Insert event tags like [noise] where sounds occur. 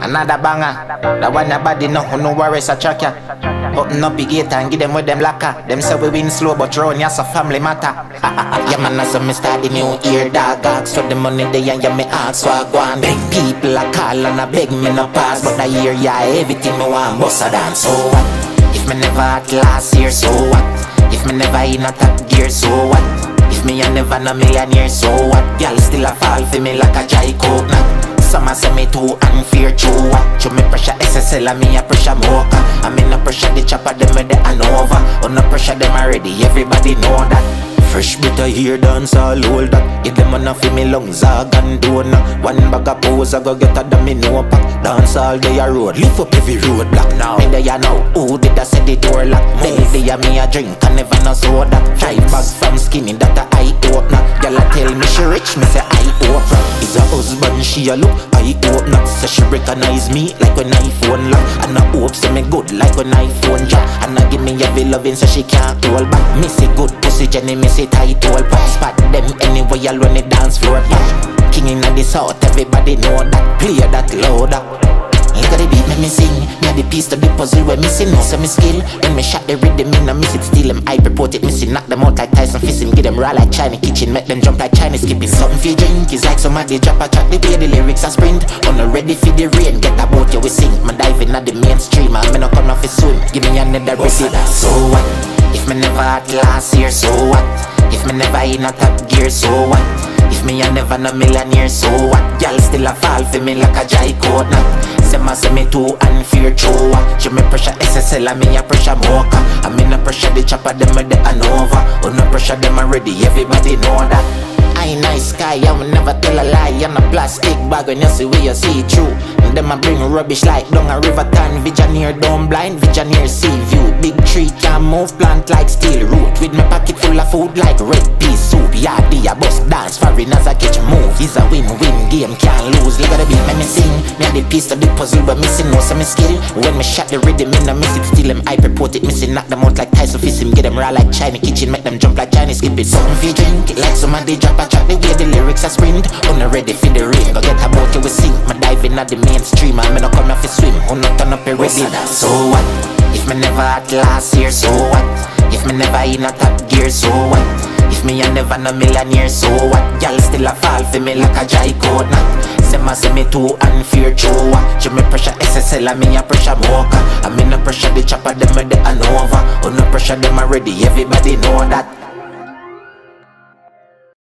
Another banger. That one your body no, no worries a ya. Open up the gate and give them with them locker. Them say we win slow, but round ya so family matter. [laughs] yeah man, as me start the new year, dog for the money they and yeah me ask for one. Big people a call and a beg me no pass, but I hear yeah everything me want bust a dance. So what? If me never at last year, so what? If me never in a top gear, so what? If me a never no millionaire, so what? Y'all still a fall for me like a dry coconut. Some a say me too unfair, what? Show me pressure SSL and me a pressure mocha I mean no pressure the chopper, them me the Anova. On no pressure, them already, everybody know that. Fresh bit hair dance all hold that. Give them enough for me lungs organ donor One bag of pose I go get a domino pack. Dance all day a road Lift up every road block now. Me there you know Who did I set the door lock? Move there me a drink I never know soda Five bags from skinny that a eye opener Girl a tell me she rich Me say I a husband she a look I hope not, so she recognize me like when iPhone lock. And I hope say me good like when iPhone drop And I give me every loving so she can't hold back. Me say good pussy Jenny me say tight all pop Spot them anyway y'all run the dance floor pop King inna the south everybody know that. Play that louder. Look at the beat, make me Me the piece to the puzzle where missing No, say me skill. When me shot the rhythm in I miss it. Steal them, I report it missing Knock them out like Tyson Fishing Give them raw like China kitchen. Make them jump like Chinese skipping. Something for drink It's like somebody drop a track The way the lyrics are sprint. On the ready for the rain Get a boat, yeah we sing Me diving at the mainstream And me no come off a swim Give me another ready So what? If me never at last year So what? If me never in a top gear So what? Me a never no millionaire, so what? Y'all still a fall for me like a dry coconut. Say my say me too unfair, true. Uh, show me pressure SSL and me a pressure mocha. I mean uh, no pressure the chopper them with the Anova. Oh no pressure them already, everybody know that. I nice sky, I will never tell a lie. I'm a plastic bag when you see where you see through. Them a bring rubbish like down a river town. Visioneer don't blind, visioneer see view. Big tree can move, plant like steel root. With my pocket full of food like red pea soup. Yeah, be a bus dance foreign as I catch move. It's a win-win game, can't lose. Look at the beat, me sing. Me a the piece of the puzzle, but missing no some skill. When me shot the rhythm, in I miss it. Still them I report it missing. Knock them out like Tyson Fishing. Get them raw like China kitchen, make them jump like Chinese. Skip it, something for drink. Like somebody drop a track, the way the lyrics are sprint. On ready for the rain, Me at the mainstream, and me no come off a swim. Who not turn up a ready? So what? If me never at last year, so what? If me never in a top gear, so what? If me a never no millionaire, so what? Y'all still a fall for me like a dry coconut. Say my say me too unfair, true. Show me pressure SSL and me a pressure mocha. I mean no pressure the chopper them with the Anova. Oh no pressure them already, everybody know that.